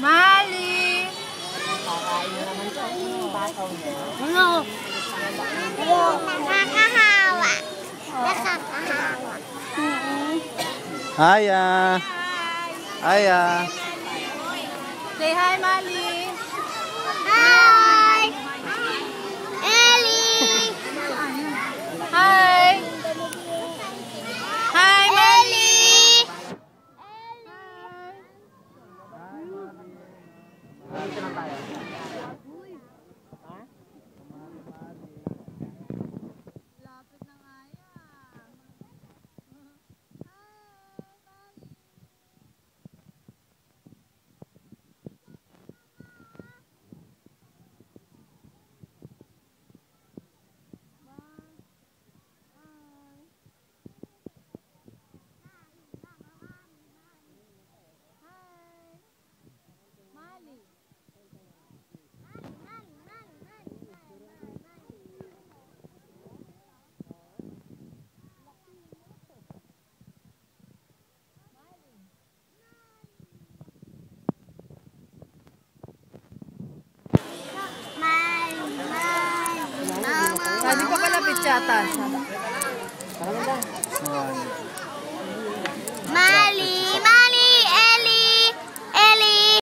Mali! Ano? Nakakahawa. Nakakahawa. Aya. Aya. Say hi, Mali! Hi! Ellie! Hi! Hi, Mali! Ellie! Mali, siya. Ayan. Mali.